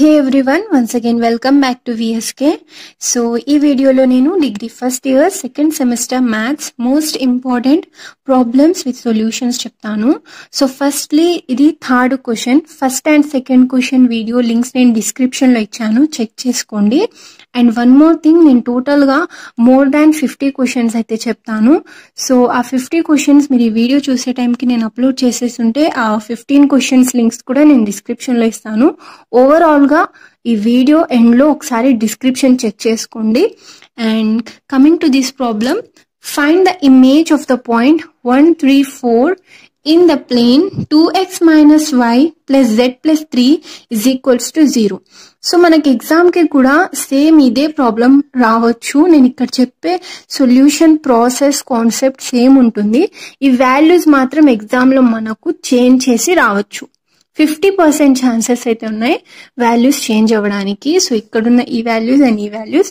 Hey everyone once again welcome back to VSK so ఈ వీడియోలో నేను degree first year second semester maths most important problems with solutions చెప్తాను. So firstly ఇది third question first and second question video links నేను డిస్క్రిప్షన్లో ఇచ్చాను. Check చేసుకోండి. And one more thing నేను టోటల్గా మోర్ దాన్ ఫిఫ్టీ క్వశ్చన్స్ అయితే చెప్తాను. సో ఆ ఫిఫ్టీ క్వశ్చన్స్ మీరు ఈ వీడియో చూసే టైంకి నేను అప్లోడ్ చేసేసి ఉంటే ఆ ఫిఫ్టీన్ క్వశ్చన్స్ లింక్స్ కూడా నేను డిస్క్రిప్షన్లో ఇస్తాను. ఓవరాల్గా ఈ వీడియో ఎండ్లో ఒకసారి డిస్క్రిప్షన్ చెక్ చేసుకోండి. And coming to this problem find the image of the point one three four in the plane two X minus Y plus Z plus three is equals to zero so మనకి ఎగ్జామ్కి కూడా same ఇదే problem రావచ్చు నేను ఇక్కడ చెప్పే solution process concept same ఉంటుంది ఈ వాల్యూస్ మాత్రం ఎగ్జామ్లో మనకు చేంజ్ చేసి రావచ్చు. ఫిఫ్టీ పర్సెంట్ ఛాన్సెస్ అయితే ఉన్నాయి. వాల్యూస్ చేంజ్ అవ్వడానికి. సో ఇక్కడున్న ఈ వాల్యూస్ అండ్ ఈ వాల్యూస్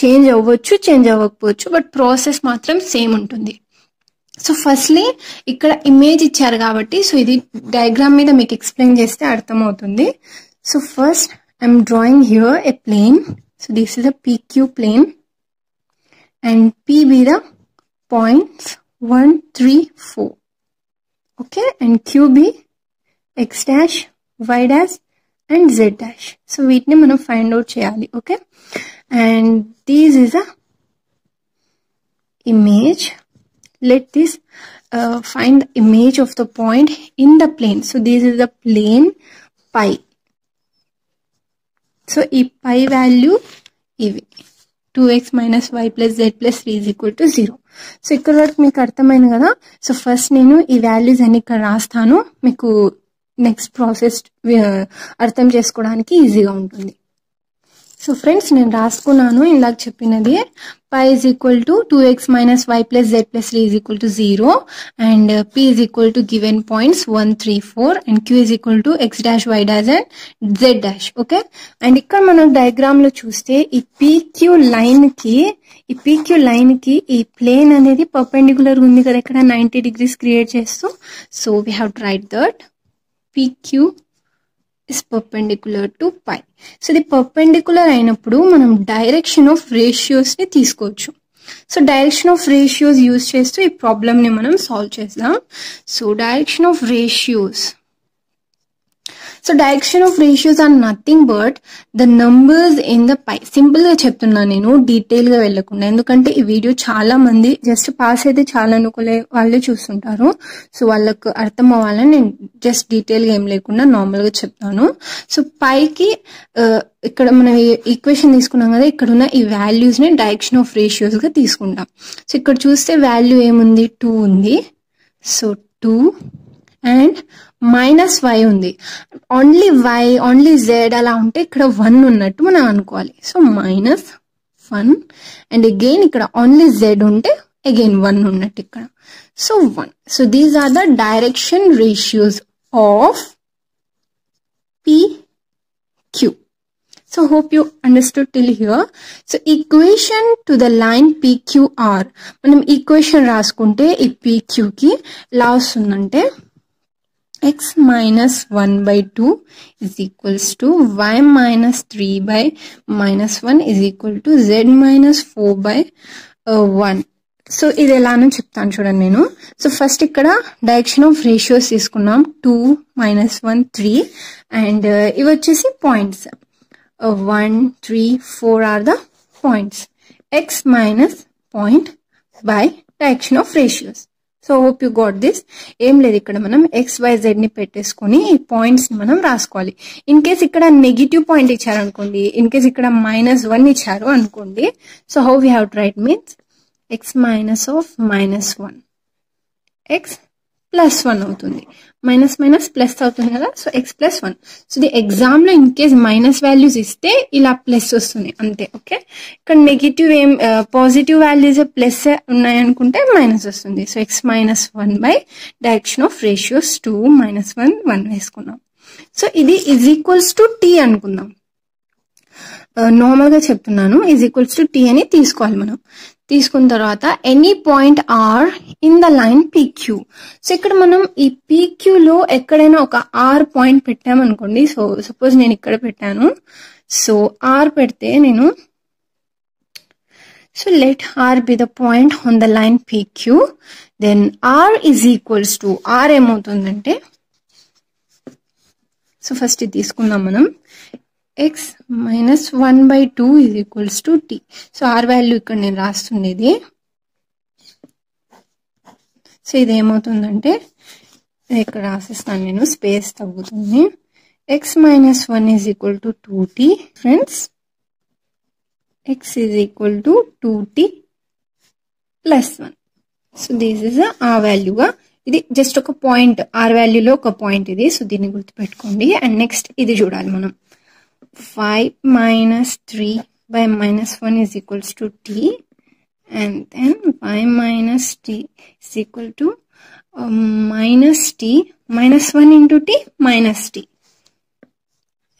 చేంజ్ అవ్వచ్చు చేంజ్ అవ్వకపోవచ్చు బట్ ప్రాసెస్ మాత్రం సేమ్ ఉంటుంది. సో ఫస్ట్లీ ఇక్కడ ఇమేజ్ ఇచ్చారు కాబట్టి సో ఇది డయాగ్రామ్ మీద మీకు ఎక్స్ప్లెయిన్ చేస్తే అర్థమవుతుంది. So first I'm drawing here a plane. So this is a PQ plane. And P be the points one three four. Okay? And Q be X dash Y dash and Z dash so వీటిని మనం find out చేయాలి okay and this is a image let this uh, find the image of the point in the plane. So this is the plane pi. So ఈ pi value ఇవి. Two X minus Y plus Z plus three is equal to zero so ఇక్కడ వరకు మీకు అర్థమైంది కదా? So first నేను ఈ values అన్ని ఇక్కడ రాస్తాను. మీకు నెక్స్ట్ ప్రాసెస్ అర్థం చేసుకోవడానికి ఈజీగా ఉంటుంది. సో ఫ్రెండ్స్ నేను రాసుకున్నాను. ఇందాక చెప్పినది pi is equal to two X minus Y plus Z plus three is equal to zero and P is equal to given points one three four and Q is equal to X dash Y dash and Z dash okay and ఇక్కడ మనం డయాగ్రామ్లో చూస్తే ఈ PQ లైన్కి ఈ PQ లైన్కి ఈ plane అనేది perpendicular ఉంది కదా ఇక్కడ నైంటీ డిగ్రీస్ క్రియేట్ చేస్తూ. So we have write that PQ is perpendicular to pi so ఇది పర్పెండికులర్ అయినప్పుడు మనం డైరెక్షన్ ఆఫ్ రేషియోస్ని తీసుకోవచ్చు. So direction of ratios use చేస్తూ ఈ ప్రాబ్లమ్ని మనం సాల్వ్ చేద్దాం. So direction of ratios so direction of ratios are nothing but the numbers in the pi సింపుల్గా చెప్తున్నాను నేను డీటెయిల్గా వెళ్ళకుండా. ఎందుకంటే ఈ వీడియో చాలా మంది జస్ట్ పాస్ అయితే చాలా అనుకునే వాళ్ళే చూస్తుంటారు. సో వాళ్ళకు అర్థం అవ్వాలని నేను జస్ట్ డీటెయిల్గా ఏం లేకుండా నార్మల్గా చెప్తాను. సో పైకి uh, ఇక్కడ మనం ఈక్వేషన్ తీసుకున్నాం కదా ఇక్కడ ఉన్న ఈ వాల్యూస్ని డైరెక్షన్ ఆఫ్ రేషియోస్గా తీసుకుంటాం. సో ఇక్కడ చూస్తే వాల్యూ ఏముంది? టూ ఉంది. So two and minus Y ఉంది. ఓన్లీ వై ఓన్లీ జెడ్ అలా ఉంటే ఇక్కడ వన్ ఉన్నట్టు మనం అనుకోవాలి. So minus one. And again ఇక్కడ ఓన్లీ జెడ్ ఉంటే అగైన్ వన్ ఉన్నట్టు ఇక్కడ. So one so this are the direction ratios of P Q so hope you understood till here so equation to the line PQR మనం equation రాసుకుంటే ఈ పీక్యూకి ఎలా వస్తుందంటే x minus 1 by 2 is equals to y minus 3 by minus 1 is equal to z minus 4 by uh, 1 so ఇది ఎలానో చెప్తాను చూడండి నేను. సో ఫస్ట్ ఇక్కడ డైరెక్షన్ ఆఫ్ రేషియోస్ తీసుకున్నాం. Two minus one three and ఇవి వచ్చేసి points one three four are the points X minus point by direction of ratios so hope you got this ఏం లేదు ఇక్కడ మనం ఎక్స్ వై జెడ్ని పెట్టేసుకొని ఈ పాయింట్స్ని మనం రాసుకోవాలి. ఇన్ కేస్ ఇక్కడ నెగిటివ్ పాయింట్ ఇచ్చారు అనుకోండి ఇన్ కేస్ ఇక్కడ మైనస్ వన్ ఇచ్చారు అనుకోండి so how we have write means X minus of minus one X plus one అవుతుంది. మైనస్ మైనస్ ప్లస్ అవుతుంది కదా? So X plus one so the ఎగ్జామ్లో ఇన్ కేస్ మైనస్ వాల్యూస్ ఇస్తే ఇలా plus వస్తుంది. అంతే ఓకే ఇక్కడ నెగిటివ్ ఏం పాజిటివ్ వాల్యూస్ ప్లస్ ఉన్నాయనుకుంటే మైనస్ వస్తుంది. So X minus one by direction of ratios two minus one one వేసుకున్నాం సో ఇది ఈజ్ ఈక్వల్స్ టు టీ అనుకుందాం. Uh, నార్మల్గా చెప్తున్నాను. ఈజ్ ఈక్వల్స్ టు టీ అని తీసుకోవాలి మనం. తీసుకున్న తర్వాత any point R in the line PQ so ఇక్కడ మనం ఈ పీక్యూలో ఎక్కడైనా ఒక ఆర్ పాయింట్ పెట్టామనుకోండి. సో సపోజ్ నేను ఇక్కడ పెట్టాను. సో ఆర్ పెడితే నేను so let R be the point on the line PQ then R is equals to R ఏమవుతుందంటే సో ఫస్ట్ ఇది తీసుకుందాం మనం. X minus one by two is equals to T so R value ఇక్కడ నేను రాస్తుండేది so ఇది ఏమవుతుందంటే ఇక్కడ రాసిస్తాను నేను స్పేస్ తగ్గుతుంది. X minus one is equal to two t friends x is equal to two t plus one so this is ఆ వాల్యూగా ఇది జస్ట్ ఒక పాయింట్ ఆర్ వాల్యూలో ఒక పాయింట్ ఇది. సో దీన్ని గుర్తుపెట్టుకోండి. అండ్ నెక్స్ట్ ఇది చూడాలి మనం. 5 minus 3 by minus 1 is equals to t. And then y minus t is equal to uh, minus t minus 1 into t minus t.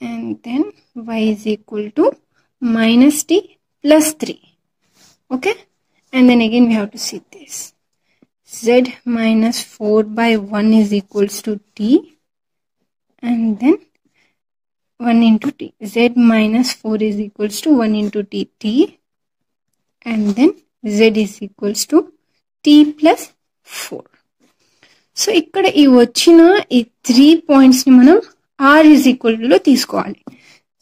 And then y is equal to minus t plus 3 okay? And then again we have to see this. Z minus 4 by 1 is equals to t. And then 1 into t z minus 4 is equals to 1 into t t and then z is equals to t plus 4 so ఇక్కడ ఈ వచ్చిన ఈ three పాయింట్స్ని మనం are is ఈక్వల్లో తీసుకోవాలి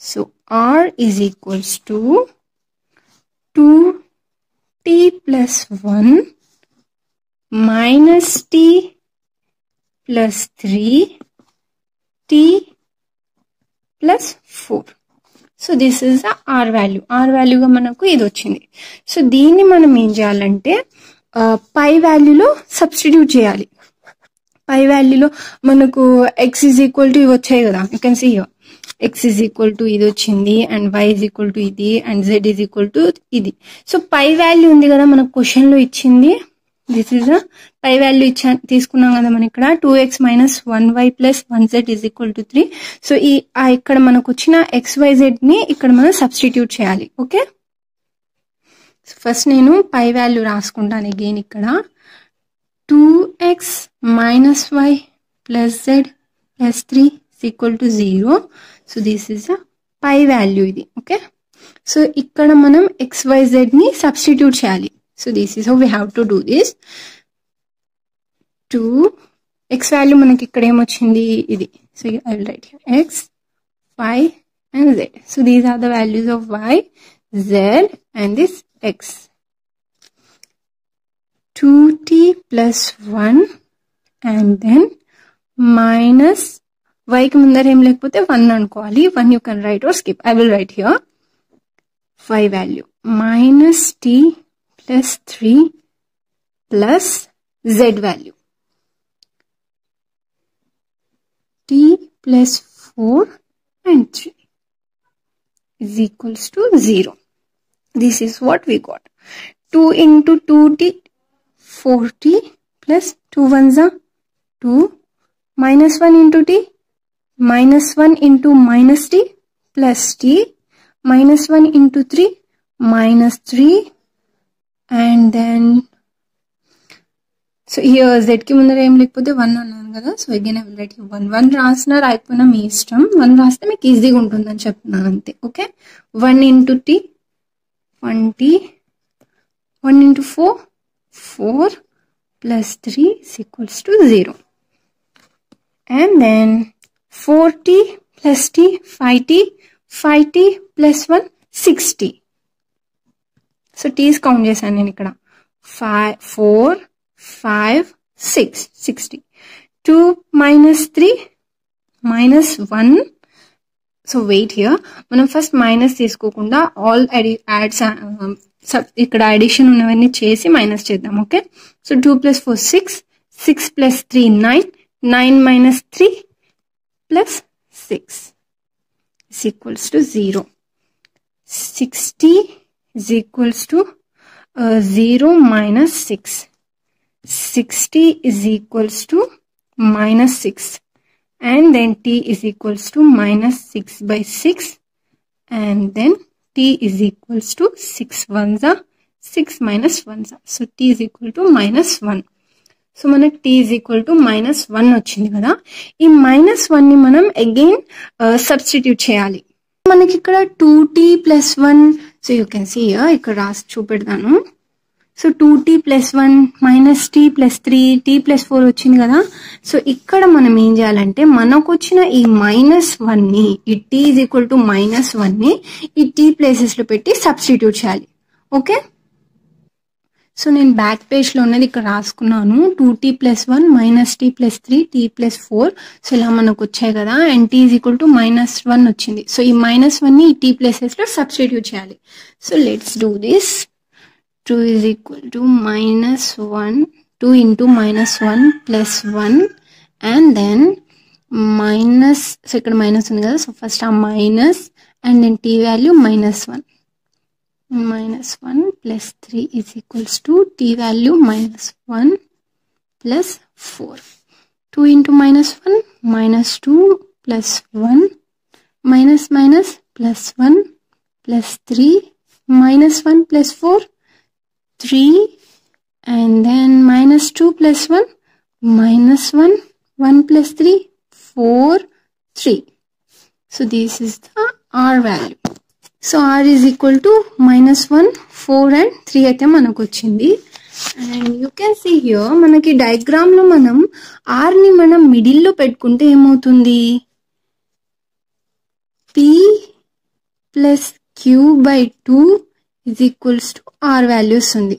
so R is equals to two T plus one minus T plus three T plus four. So this is the R value. R వాల్యూగా మనకు ఇది వచ్చింది. సో దీన్ని మనం ఏం చేయాలంటే పై వాల్యూలో సబ్స్టిట్యూట్ చేయాలి. పై వాల్యూలో మనకు ఎక్స్ ఈజ్ ఈక్వల్ టు ఇవి వచ్చాయి కదా. You can see x is equal to ఇది వచ్చింది and y is equal to ఇది and z is equal to ఇది. సో పై వాల్యూ ఉంది కదా మనకు క్వశ్చన్లో ఇచ్చింది. దిస్ ఇస్ పై వాల్యూ ఇచ్చా తీసుకున్నాం కదా మనం ఇక్కడ. Two x minus one y plus one z is equal to three so ఈ ఇక్కడ మనకు వచ్చిన ఎక్స్ వై ని ఇక్కడ మనం సబ్స్టిట్యూట్ చేయాలి. ఓకే ఫస్ట్ నేను పై వాల్యూ రాసుకుంటాను అగైన్ ఇక్కడ. Two x minus y plus z plus three equal to zero so this is pi value ఇది. ఓకే సో ఇక్కడ మనం ఎక్స్ వై జెడ్ని సబ్స్టిట్యూట్ చేయాలి. So this is how we have to do this two x value మనకి ఇక్కడ ఏమొచ్చింది ఇది so I will write x y and z so these are the values of y z and this x 2t plus 1 and then minus y కి ముందర ఏం లేకపోతే one అనుకోవాలి. One you can write or skip I will write here five value minus t plus 3 plus z value. t plus 4 and 3 is equals to 0. This is what we got. 2 into 2t, 4t plus 2 ones are 2 minus 1 into t minus 1 into minus t plus t minus 1 into 3 minus 3 and then so ఈ జెడ్కి ముందర ఏం లేకపోతే one అన్నాను కదా. So again I will write one one రాసినా రాయకపోయినా మీ ఇష్టం. వన్ రాస్తే మీకు ఈజీగా ఉంటుందని చెప్తున్నాను అంతే. Okay one into t one t one into four four plus three equals to zero and then four t plus t five t five t plus one sixty so t's count చేశాను నేను ఇక్కడ. Five four five six sixty two minus three minus one so wait here మనం first minus తీసుకోకుండా all adds ఇక్కడ addition ఉన్నవన్నీ చేసి minus చేద్దాం okay so two plus four six six plus three nine nine minus three plus six equals to zero sixty 60 is equals to uh, 0 minus 6. 60 is equals to minus 6 and then t is equals to minus 6 by 6 and then t is equals to 6 ones are six minus one so T is equal to minus one so మనకి T is equal to minus one వచ్చింది కదా ఈ minus one ని మనం again substitute చేయాలి మనకి ఇక్కడ two t plus one so you can see ఇక్కడ రాసి చూపెడతాను. So two t plus one minus t plus three t plus four వచ్చింది కదా. సో ఇక్కడ మనం ఏం చేయాలంటే మనకు వచ్చిన ఈ మైనస్ వన్ని ఈ t is equal to minus వన్ని ఈ టీ ప్లేసెస్లో పెట్టి సబ్స్టిట్యూట్ చేయాలి. ఓకే సో నేను బ్యాక్ పేజ్లో ఉన్నది ఇక్కడ రాసుకున్నాను. Two t plus one minus t plus three t plus four so ఇలా మనకు వచ్చాయి కదా. And t is equal to minus one వచ్చింది. సో ఈ మైనస్ వన్ని ఈ టీ ప్లేసెస్ సబ్స్టిట్యూట్ చేయాలి. So let's do this two is equal to minus one two into minus one plus one and then minus so ఇక్కడ minus ఉంది కదా. So first ఆ minus and then t value minus one minus 1 plus 3 is equals to t value minus 1 plus 4. 2 into minus 1 minus 2 plus 1 minus minus plus 1 plus 3 minus 1 plus 4 3 and then minus 2 plus 1 minus 1 1 plus 3 4 3 so this is the r value so r is equal to minus one four and three అయితే మనకు వచ్చింది and you can see here మనకి డయాగ్రామ్లో మనం ఆర్ని మనం మిడిల్లో పెట్టుకుంటే ఏమవుతుంది? P plus q by two is equals to r values ఉంది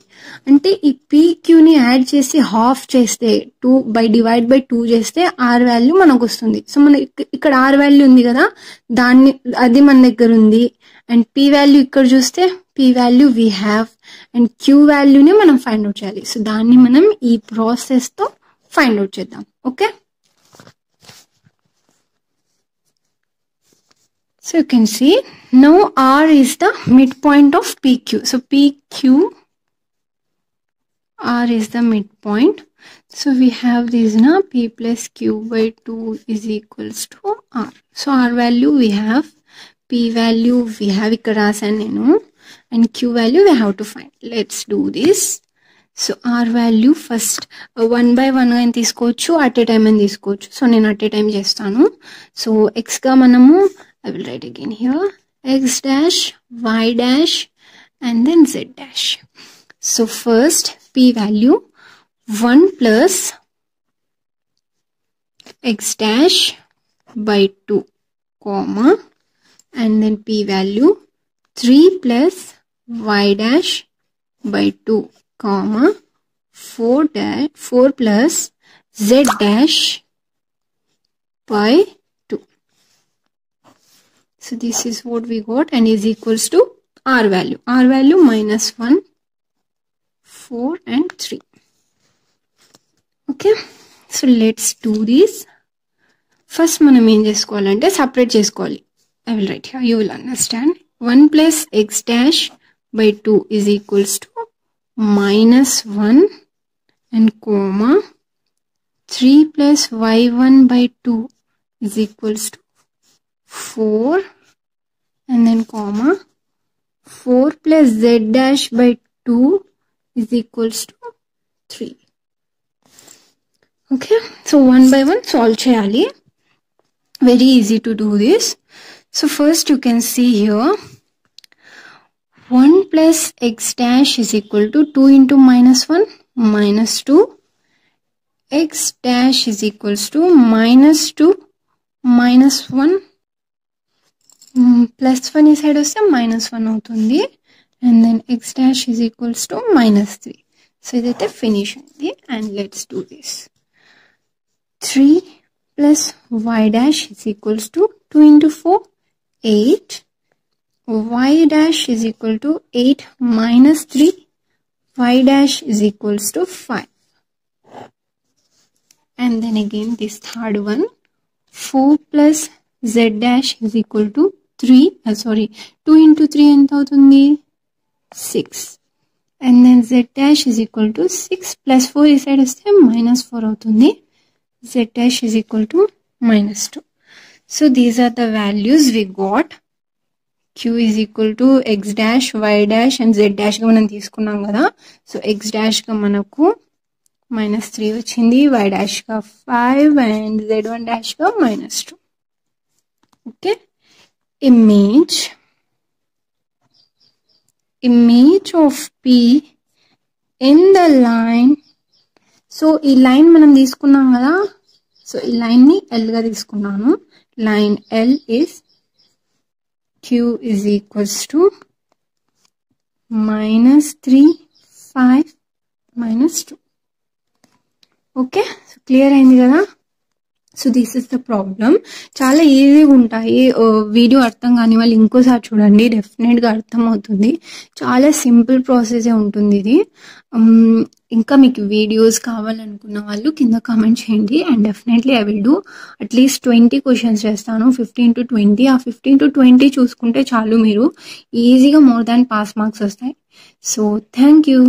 అంటే ఈ పీక్యూని యాడ్ చేసి హాఫ్ చేస్తే two by divide by two చేస్తే ఆర్ వాల్యూ మనకు వస్తుంది. సో మన ఇక్కడ ఆర్ వాల్యూ ఉంది కదా దాన్ని అది మన దగ్గర ఉంది. అండ్ పీ వాల్యూ ఇక్కడ చూస్తే p value we have and q వాల్యూని మనం ఫైండ్ అవుట్ చేయాలి. సో దాన్ని మనం ఈ ప్రాసెస్తో ఫైండ్ అవుట్ చేద్దాం. Okay So you can see now R is the midpoint of PQ. So PQ R is the midpoint. So we have this now P plus Q by 2 is equals to R. So R value we have, P value we have ఇక్కడ రాసాను నేను and Q value we have to find. Let's do this. So r value first one by one అని తీసుకోవచ్చు at a time అని తీసుకోవచ్చు so నేను at a time చేస్తాను so ఎక్స్గా మనము I will write again here x dash, y dash, and then z dash. So first p value 1 plus x dash by 2 comma and then p value 3 plus y dash by 2 comma 4 dash 4 plus z dash by So this is what we got and is equals to R value. R value minus 1, 4 and 3. Okay. So let's do this. First మనం ఏం చేసుకోవాలంటే separate చేసుకోవాలి I will write you will understand one plus x dash by two is equals to minus one and comma three plus y one by two is equals to 4 and then comma 4 plus z dash by 2 is equals to 3 okay so one by one solve cheyali very easy to do this. So first you can see here 1 plus x dash is equal to 2 into minus 1 minus 2 x dash is equals to minus 2 minus 1 plus one ఈ side వస్తే minus one అవుతుంది and then x dash is equals to minus three so ఇదైతే finish అయింది and let's do this three plus y dash is equals to two into four eight y dash is equal to eight minus three y dash is equals to five and then again this third one 4 plus z dash is equal to three sorry two into three ఎంత అవుతుంది? Six and then z dash is equal to six plus four ఈ side వస్తే minus four అవుతుంది. Z dash is equal to minus two so these are the values we got q is equal to x dash y dash and z డాష్గా మనం తీసుకున్నాం కదా. So x డాష్గా మనకు minus three వచ్చింది y డాష్గా five and z one డాష్గా minus two okay image image of P in the line. So ఈ line మనం తీసుకున్నాం కదా. సో ఈ లైన్ని ఎల్గా తీసుకున్నాను. Line l is q is equals to minus three five minus two okay so clear అయింది కదా? So this is the problem చాలా ఈజీగా ఉంటాయి. Uh, వీడియో అర్థం కాని వాళ్ళు ఇంకోసారి చూడండి. డెఫినెట్గా అర్థమవుతుంది. చాలా సింపుల్ ప్రాసెసే ఉంటుంది ఇది. Um, ఇంకా మీకు వీడియోస్ కావాలనుకున్న వాళ్ళు కింద కామెంట్ చేయండి. And definitely I will do at least twenty questions చేస్తాను. ఫిఫ్టీన్ టు ట్వంటీ ఆ ఫిఫ్టీన్ టు ట్వంటీ చూసుకుంటే చాలు మీరు. ఈజీగా మోర్ దాన్ పాస్ మార్క్స్ వస్తాయి. So thank you